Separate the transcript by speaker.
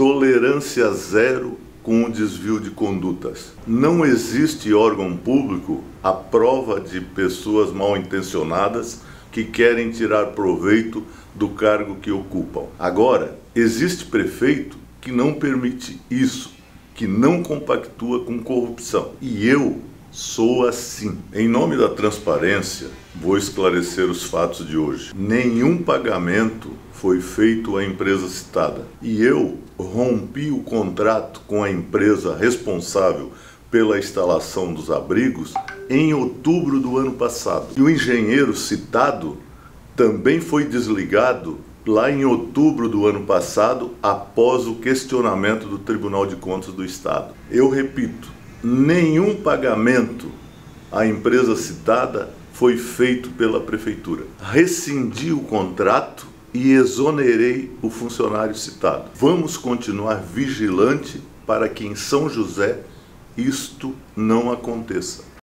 Speaker 1: tolerância zero com o desvio de condutas. Não existe órgão público à prova de pessoas mal intencionadas que querem tirar proveito do cargo que ocupam. Agora, existe prefeito que não permite isso, que não compactua com corrupção. E eu sou assim. Em nome da transparência, vou esclarecer os fatos de hoje. Nenhum pagamento foi feito à empresa citada. E eu rompi o contrato com a empresa responsável pela instalação dos abrigos em outubro do ano passado. E o engenheiro citado também foi desligado lá em outubro do ano passado, após o questionamento do Tribunal de Contas do Estado. Eu repito, nenhum pagamento à empresa citada foi feito pela prefeitura. Rescindi o contrato e exonerei o funcionário citado. Vamos continuar vigilante para que em São José isto não aconteça.